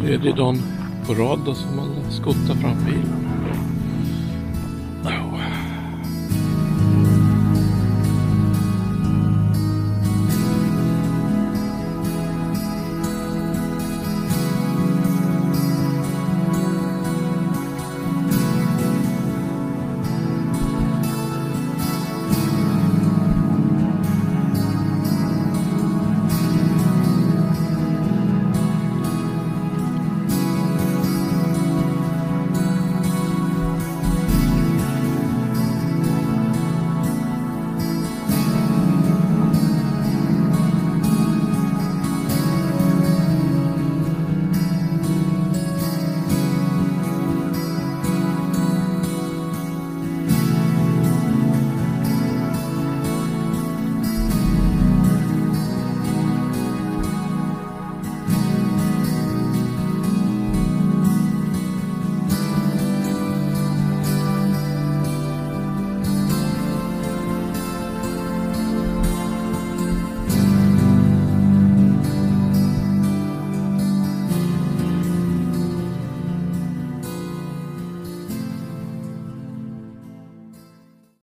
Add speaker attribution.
Speaker 1: Tredje dagen på rad då som man skottar framför bilen.